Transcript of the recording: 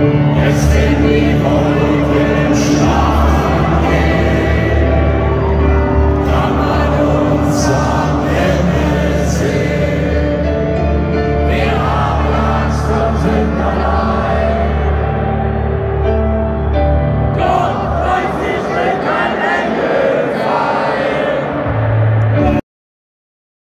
Yes, they will.